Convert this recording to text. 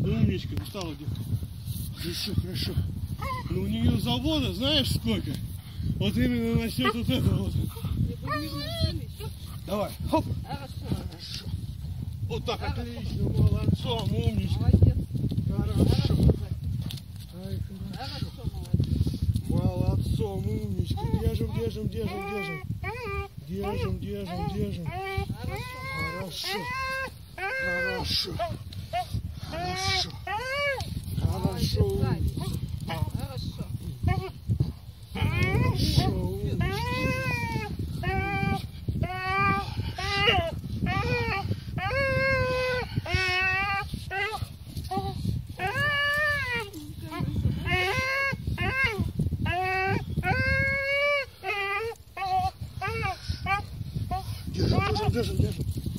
Умничка, устала девка. Хорошо, хорошо. Ну у нее завода, знаешь сколько? Вот именно насчет вот этого вот. Давай, хоп. Хорошо. Вот так, отлично, молодцом, умничка. Молодец. Хорошо. Хорошо. Молодцом, умничка. Держим, держим, держим, держим. Держим, держим, держим. Хорошо. Хорошо. Держим, держим, держим.